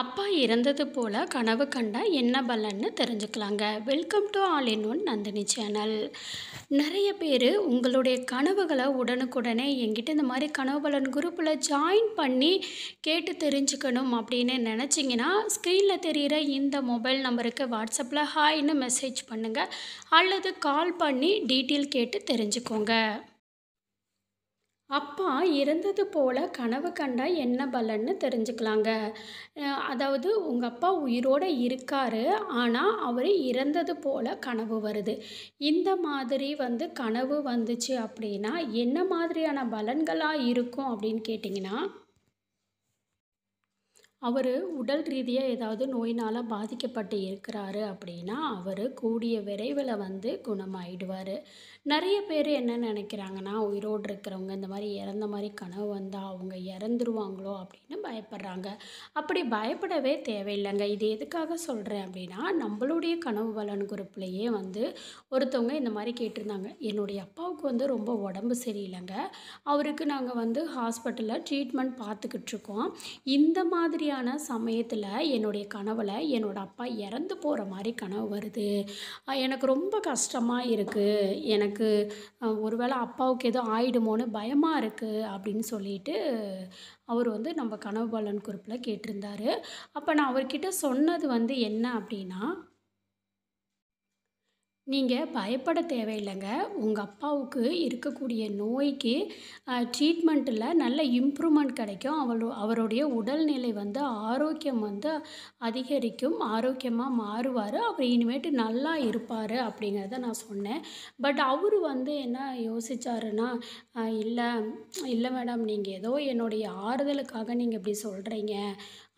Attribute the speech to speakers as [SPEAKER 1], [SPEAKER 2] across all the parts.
[SPEAKER 1] அப்பா இறந்தது போல கனவு கண்டா என்ன பலன்னு தெரிஞ்சுக்கலாங்க. Welcome to all in one Nandini channel. நிறைய பேர் உங்களுடைய கனவுகளை உடனுக்குடனே என்கிட்ட இந்த மாதிரி கனவு பலன் குரூப்பில் ஜாயின் பண்ணி கேட்டு தெரிஞ்சுக்கணும் அப்படின்னு நினச்சிங்கன்னா ஸ்க்ரீனில் தெரிகிற இந்த மொபைல் நம்பருக்கு வாட்ஸ்அப்பில் ஹாய்னு மெசேஜ் பண்ணுங்கள் அல்லது கால் பண்ணி டீட்டெயில் கேட்டு தெரிஞ்சுக்கோங்க. அப்பா இறந்தது போல கனவு கண்டா என்ன பலன்னு தெரிஞ்சுக்கலாங்க. அதாவது உங்கள் அப்பா உயிரோடு இருக்காரு ஆனால் அவர் இறந்தது போல கனவு வருது. இந்த மாதிரி வந்து கனவு வந்துச்சு அப்படின்னா என்ன மாதிரியான பலன்களாக இருக்கும் அப்படின்னு கேட்டிங்கன்னா அவர் உடல் ரீதியாக ஏதாவது நோயினால் பாதிக்கப்பட்டு இருக்கிறாரு அப்படின்னா அவர் கூடிய விரைவில் வந்து குணமாயிடுவார். நிறைய பேர் என்ன நினைக்கிறாங்கன்னா உயிரோடு இருக்கிறவங்க இந்த மாதிரி இறந்த மாதிரி கனவு வந்தால் அவங்க இறந்துருவாங்களோ அப்படின்னு பயப்படுறாங்க. அப்படி பயப்படவே தேவையில்லைங்க. இது எதுக்காக சொல்கிறேன் அப்படின்னா நம்மளுடைய கனவு பலன் குரூப்லேயே வந்து ஒருத்தவங்க இந்த மாதிரி கேட்டிருந்தாங்க. என்னுடைய அப்பாவுக்கு வந்து ரொம்ப உடம்பு சரியில்லைங்க. அவருக்கு நாங்கள் வந்து ஹாஸ்பிட்டலில் ட்ரீட்மெண்ட் பார்த்துக்கிட்டு இருக்கோம் இந்த மாதிரியான சமயத்தில் என்னுடைய கனவில் என்னோட அப்பா இறந்து போகிற மாதிரி கனவு வருது. எனக்கு ரொம்ப கஷ்டமாக இருக்குது எனக்கு ஒருவேளை அப்பாவுக்கு எதுவும் ஆயிடுமோன்னு பயமாக இருக்குது அப்படின்னு சொல்லிட்டு அவர் வந்து நம்ம கனவு பலன் குறிப்பில் கேட்டிருந்தாரு. அப்போ நான் அவர்கிட்ட சொன்னது வந்து என்ன அப்படின்னா நீங்கள் பயப்பட தேவையில்லைங்க. உங்கள் அப்பாவுக்கு இருக்கக்கூடிய நோய்க்கு ட்ரீட்மெண்ட்டில் நல்ல இம்ப்ரூவ்மெண்ட் கிடைக்கும். அவளோ அவருடைய உடல்நிலை வந்து ஆரோக்கியம் வந்து அதிகரிக்கும். ஆரோக்கியமாக மாறுவார். அவர் இனிமேட்டு நல்லா இருப்பார் அப்படிங்கிறத நான் சொன்னேன். பட் அவர் வந்து என்ன யோசிச்சாருன்னா இல்லை இல்லை மேடம் நீங்கள் ஏதோ என்னுடைய ஆறுதலுக்காக நீங்கள் இப்படி சொல்கிறீங்க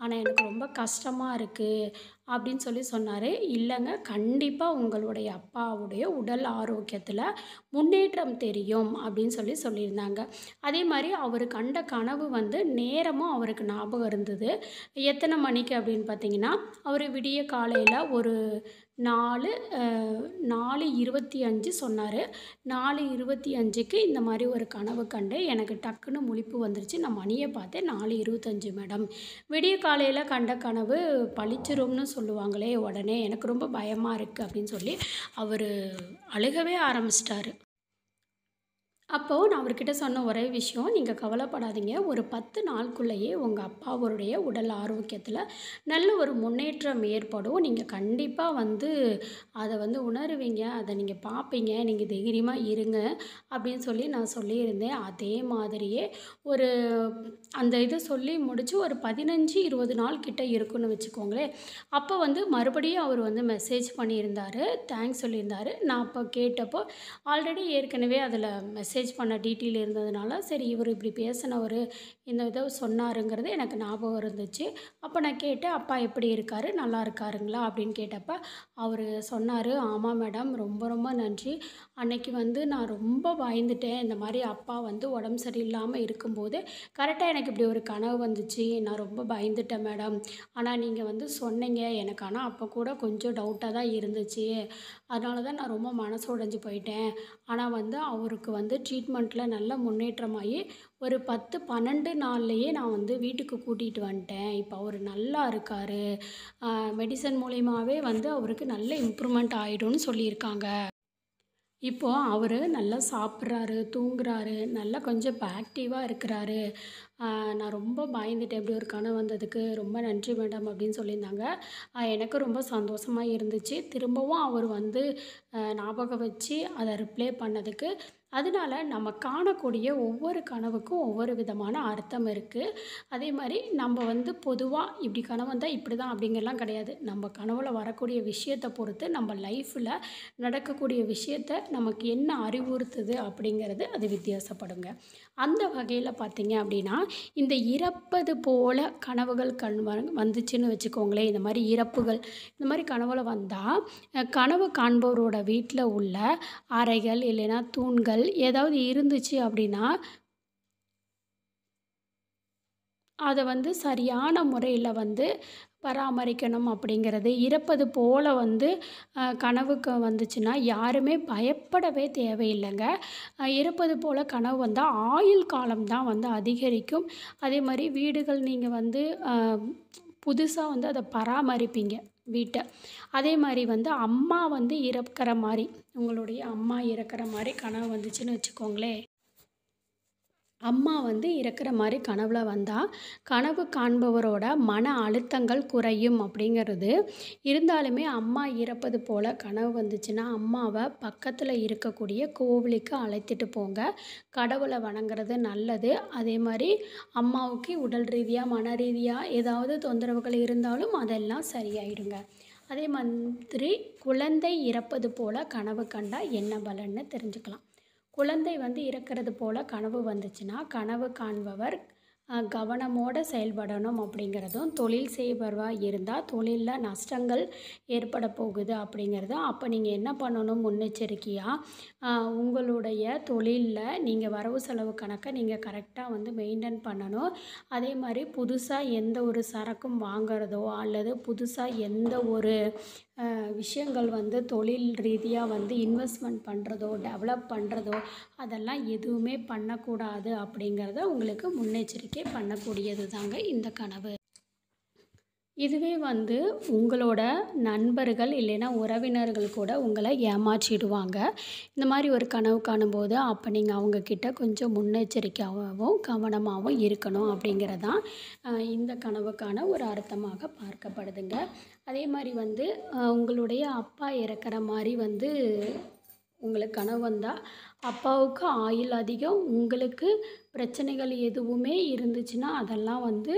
[SPEAKER 1] ஆனால் எனக்கு ரொம்ப கஷ்டமாக இருக்குது அப்படின்னு சொல்லி சொன்னார். இல்லைங்க கண்டிப்பாக உங்களுடைய அப்பாவுடைய உடல் ஆரோக்கியத்தில் முன்னேற்றம் தெரியும் அப்படின்னு சொல்லி சொல்லியிருந்தாங்க. அதே மாதிரி அவர் கண்ட கனவு வந்து நேரமும் அவருக்கு ஞாபகம் இருந்தது. எத்தனை மணிக்கு அப்படின்னு பார்த்தீங்கன்னா அவர் விடிய காலையில் ஒரு நாலு நாலு இருபத்தி அஞ்சு சொன்னார். நாலு இருபத்தி அஞ்சுக்கு இந்த மாதிரி ஒரு கனவு கண்டு எனக்கு டக்குன்னு முழிப்பு வந்துருச்சு. நான் மணியை பார்த்தேன். நாலு இருபத்தஞ்சு மேடம். விடிய காலையில் கண்ட கனவு பளிச்சிரும்னு சொல்லுவாங்களே உடனே எனக்கு ரொம்ப பயமாக இருக்குது அப்படின்னு சொல்லி அவர் அழுகவே ஆரம்பிச்சிட்டாரு. அப்போது நான் அவர்கிட்ட சொன்ன ஒரே விஷயம் நீங்கள் கவலைப்படாதீங்க. ஒரு பத்து நாளுக்குள்ளேயே உங்கள் அப்பாவோடைய உடல் ஆரோக்கியத்தில் நல்ல ஒரு முன்னேற்றம் ஏற்படும். நீங்கள் கண்டிப்பாக வந்து அதை வந்து உணருவீங்க. அதை நீங்கள் பார்ப்பீங்க நீங்கள் தைரியமாக இருங்க அப்படின்னு சொல்லி நான் சொல்லியிருந்தேன். அதே மாதிரியே ஒரு அந்த இதை சொல்லி முடித்து ஒரு பதினஞ்சு இருபது நாள் கிட்ட இருக்குன்னு வச்சுக்கோங்களேன். அப்போ வந்து மறுபடியும் அவர் வந்து மெசேஜ் பண்ணியிருந்தார். தேங்க்ஸ் சொல்லியிருந்தார். நான் அப்போ கேட்டப்போ ஆல்ரெடி ஏற்கனவே அதில் மெசேஜ் பண்ண டீட்டெயில் இருந்ததுனால சரி இவர் இப்படி பேசினவர் இந்த இதை சொன்னாருங்கிறது எனக்கு ஞாபகம் இருந்துச்சு. அப்போ நான் கேட்டேன் அப்பா எப்படி இருக்கார்? நல்லா இருக்காருங்களா? அப்படின்னு கேட்டப்போ அவர் சொன்னார் ஆமாம் மேடம் ரொம்ப ரொம்ப நன்றி. அன்னைக்கு வந்து நான் ரொம்ப பயந்துட்டேன். இந்த மாதிரி அப்பா வந்து உடம்பு சரியில்லாமல் இருக்கும்போது கரெக்டாக எனக்கு இப்படி ஒரு கனவு வந்துச்சு. நான் ரொம்ப பயந்துட்டேன் மேடம். ஆனால் நீங்கள் வந்து சொன்னீங்க. எனக்கு ஆனால் அப்போ கூட கொஞ்சம் டவுட்டாக தான் இருந்துச்சு. அதனால தான் நான் ரொம்ப மனசு உடைஞ்சு போயிட்டேன். ஆனால் வந்து அவருக்கு வந்து ட்ரீட்மெண்ட்டில் நல்ல முன்னேற்றமாகி ஒரு பத்து பன்னெண்டு நாள்லையே நான் வந்து வீட்டுக்கு கூட்டிகிட்டு வந்துட்டேன். இப்போ அவர் நல்லா இருக்கார். மெடிசன் மூலியமாகவே வந்து அவருக்கு நல்ல இம்ப்ரூவ்மெண்ட் ஆகிடும்னு சொல்லியிருக்காங்க. இப்போது அவர் நல்லா சாப்பிட்றாரு தூங்குறாரு. நல்லா கொஞ்சம் இப்போ ஆக்டிவாக இருக்கிறாரு. நான் ரொம்ப பயந்துட்டேன். இப்படி ஒரு கனவு வந்ததுக்கு ரொம்ப நன்றி மேடம் அப்படின்னு சொல்லியிருந்தாங்க. எனக்கு ரொம்ப சந்தோஷமாக இருந்துச்சு. திரும்பவும் அவர் வந்து ஞாபகம் வச்சு அதை ரிப்ளே பண்ணதுக்கு. அதனால நம்ம காணக்கூடிய ஒவ்வொரு கனவுக்கும் ஒவ்வொரு விதமான அர்த்தம் இருக்குது அதே மாதிரி நம்ம வந்து பொதுவாக இப்படி கனவு வந்தால் இப்படி தான் அப்படிங்கிறலாம் கிடையாது. நம்ம கனவில் வரக்கூடிய விஷயத்தை பொறுத்து நம்ம லைஃப்பில் நடக்கக்கூடிய விஷயத்த நமக்கு என்ன அறிவுறுத்துது அப்படிங்கிறது அது வித்தியாசப்படுங்க. அந்த வகையில் பார்த்தீங்க அப்படின்னா இந்த இறப்பது போல கனவுகள் கண் வ- வந்துச்சுன்னு வச்சுக்கோங்களேன். இந்த மாதிரி இறப்புகள் இந்த மாதிரி கனவுல வந்தால் கனவு காண்பவரோட வீட்டில் உள்ள அறைகள் இல்லைன்னா தூண்கள் ஏதாவது இருந்துச்சு அப்படின்னா அதை வந்து சரியான முறையில் வந்து பராமரிக்கணும் அப்படிங்கிறது. இறப்பது போல் வந்து கனவுக்கு வந்துச்சுன்னா யாருமே பயப்படவே தேவையில்லைங்க. இறப்பது போல் கனவு வந்தால் ஆயுள் காலம் தான் வந்து அதிகரிக்கும். அதே மாதிரி வீடுகள் நீங்கள் வந்து புதுசாக வந்து அதை பராமரிப்பீங்க வீட்டை. அதே மாதிரி வந்து அம்மா வந்து இறக்குற மாதிரி உங்களுடைய அம்மா இறக்குற மாதிரி கனவு வந்துச்சுன்னு வச்சுக்கோங்களேன். அம்மா வந்து இறக்குற மாதிரி கனவுல வந்தால் கனவு காண்பவரோட மன அழுத்தங்கள் குறையும் அப்படிங்கிறது. இருந்தாலுமே அம்மா இறப்பது போல் கனவு வந்துச்சுன்னா அம்மாவை பக்கத்தில் இருக்கக்கூடிய கோவிலுக்கு அழைத்துட்டு போங்க. கடவுளை வணங்குறது நல்லது. அதே மாதிரி அம்மாவுக்கு உடல் ரீதியாக மன ரீதியாக ஏதாவது தொந்தரவுகள் இருந்தாலும் அதெல்லாம் சரியாயிடுங்க. அதே மாதிரி குழந்தை இறப்பது போல் கனவு கண்டால் என்ன பலன்னு தெரிஞ்சுக்கலாம். குழந்தை வந்து இறக்கிறது போல் கனவு வந்துச்சுன்னா கனவு காண்பவர் கவனமோடு செயல்படணும் அப்படிங்கிறதும் தொழில் செய்பவராக இருந்தால் தொழிலில் நஷ்டங்கள் ஏற்பட போகுது அப்படிங்கிறதும் அப்போ நீங்கள் என்ன பண்ணணும் முன்னெச்சரிக்கையாக உங்களுடைய தொழிலில் நீங்கள் வரவு செலவு கணக்கை நீங்கள் கரெக்டாக வந்து மெயின்டைன் பண்ணணும். அதே மாதிரி புதுசாக எந்த ஒரு சரக்கும் வாங்குறதோ அல்லது புதுசாக எந்த ஒரு விஷயங்கள் வந்து தொழில் ரீதியாக வந்து இன்வெஸ்ட்மெண்ட் பண்ணுறதோ டெவலப் பண்ணுறதோ அதெல்லாம் எதுவுமே பண்ணக்கூடாது அப்படிங்கிறத உங்களுக்கு முன்னெச்சரிக்கை பண்ணக்கூடியது தாங்க இந்த கனவு. இதுவே வந்து உங்களோட நண்பர்கள் இல்லைன்னா உறவினர்கள் கூட உங்களை ஏமாற்றிடுவாங்க. இந்த மாதிரி ஒரு கனவு காணும்போது அப்போ நீங்கள் அவங்கக்கிட்ட கொஞ்சம் முன்னெச்சரிக்கையாகவும் கவனமாகவும் இருக்கணும் அப்படிங்கிறதான் இந்த கனவுக்கான ஒரு அர்த்தமாக பார்க்கப்படுதுங்க. அதே மாதிரி வந்து உங்களுடைய அப்பா இறக்குற மாதிரி வந்து உங்களுக்கு கனவு வந்தால் அப்பாவுக்கு ஆயுள் அதிகம் உங்களுக்கு பிரச்சனைகள் எதுவுமே இருந்துச்சுன்னா அதெல்லாம் வந்து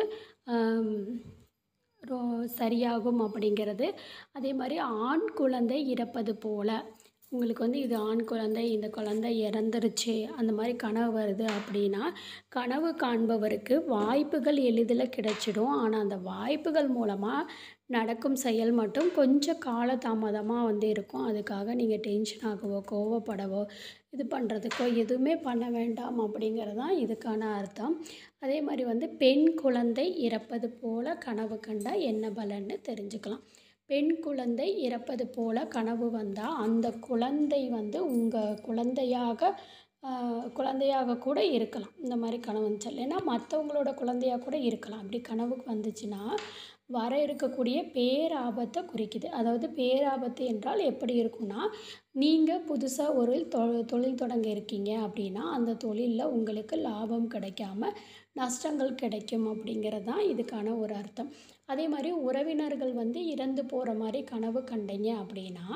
[SPEAKER 1] ரோ சரியாகும் அப்படிங்கிறது. அதே மாதிரி ஆண் குழந்தை இறப்பது போல். உங்களுக்கு வந்து இது ஆண் குழந்தை இந்த குழந்தை இறந்துருச்சு அந்த மாதிரி கனவு வருது அப்படின்னா கனவு காண்பவருக்கு வாய்ப்புகள் எளிதில் கிடைச்சிடும். ஆனால் அந்த வாய்ப்புகள் மூலமாக நடக்கும் செயல் மட்டும் கொஞ்சம் காலதாமதமாக வந்து இருக்கும். அதுக்காக நீங்கள் டென்ஷன் ஆகவோ கோவப்படவோ இது பண்ணுறதுக்கோ எதுவுமே பண்ண வேண்டாம் அப்படிங்கிறது தான் இதுக்கான அர்த்தம். அதே மாதிரி வந்து பெண் குழந்தை இறப்பது போல் கனவு கண்டால் என்ன பலன்னு தெரிஞ்சுக்கலாம். பெண் குழந்தை இறப்பது போல் கனவு வந்தால் அந்த குழந்தை வந்து உங்கள் குழந்தையாக குழந்தையாக கூட இருக்கலாம். இந்த மாதிரி கனவு வந்துச்சு இல்லைன்னா மற்றவங்களோட குழந்தையாக கூட இருக்கலாம். அப்படி கனவுக்கு வந்துச்சுன்னா வர இருக்கக்கூடிய பேராபத்தை குறிக்குது. அதாவது பேராபத்து என்றால் எப்படி இருக்கும்னா நீங்கள் புதுசாக ஒரு தொ தொழில் தொடங்க இருக்கீங்க அப்படின்னா அந்த தொழிலில் உங்களுக்கு லாபம் கிடைக்காம நஷ்டங்கள் கிடைக்கும் அப்படிங்கிறது தான் இதுக்கான ஒரு அர்த்தம். அதே மாதிரி உறவினர்கள் வந்து இறந்து போகிற மாதிரி கனவு கண்டீங்க அப்படின்னா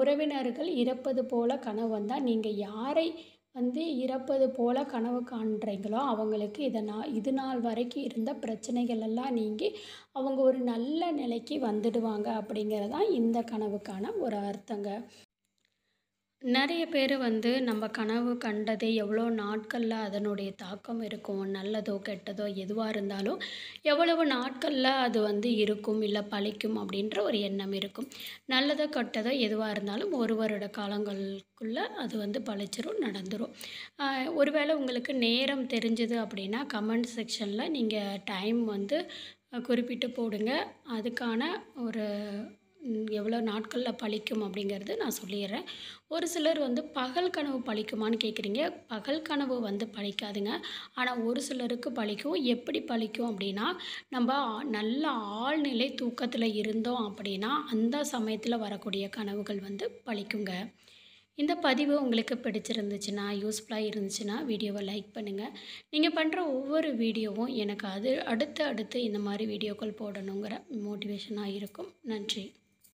[SPEAKER 1] உறவினர்கள் இறப்பது போல் கனவு வந்தால் நீங்கள் யாரை வந்து இறப்பது போல் கனவு காண்றீங்களோ அவங்களுக்கு இதனால் இது நாள் வரைக்கும் இருந்த பிரச்சனைகள் எல்லாம் நீங்கி அவங்க ஒரு நல்ல நிலைக்கு வந்துடுவாங்க அப்படிங்கிறது தான் இந்த கனவுக்கான ஒரு அர்த்தங்க. நிறைய பேர் வந்து நம்ம கனவு கண்டது எவ்வளோ நாட்களில் அதனுடைய தாக்கம் இருக்கும் நல்லதோ கெட்டதோ எதுவாக இருந்தாலும் எவ்வளவு நாட்களில் அது வந்து இருக்கும் இல்லை பழிக்கும் அப்படின்ற ஒரு எண்ணம் இருக்கும். நல்லதோ கெட்டதோ எதுவாக இருந்தாலும் ஒரு வருட காலங்களுக்குள்ளே அது வந்து பழிச்சிரும் நடந்துடும் ஒருவேளை உங்களுக்கு நேரம் தெரிஞ்சுது அப்படின்னா கமெண்ட் செக்ஷனில் நீங்கள் டைம் வந்து குறிப்பிட்டு போடுங்க. அதுக்கான ஒரு எவ்வளோ நாட்களில் பழிக்கும் அப்படிங்கிறது நான் சொல்லிடுறேன். ஒரு சிலர் வந்து பகல் கனவு பழிக்குமான்னு கேட்குறீங்க. பகல் கனவு வந்து பழிக்காதுங்க. ஆனால் ஒரு சிலருக்கு பழிக்கும். எப்படி பழிக்கும் அப்படின்னா நம்ம நல்ல ஆழ்நிலை தூக்கத்தில் இருந்தோம் அப்படின்னா அந்த சமயத்தில் வரக்கூடிய கனவுகள் வந்து பழிக்குங்க. இந்த பதிவு உங்களுக்கு பிடிச்சிருந்துச்சுன்னா யூஸ்ஃபுல்லாக இருந்துச்சுன்னா வீடியோவை லைக் பண்ணுங்கள் நீங்கள் பண்ணுற ஒவ்வொரு வீடியோவும் எனக்கு அது அடுத்து அடுத்து இந்த மாதிரி வீடியோக்கள் போடணுங்கிற மோட்டிவேஷனாக இருக்கும். நன்றி.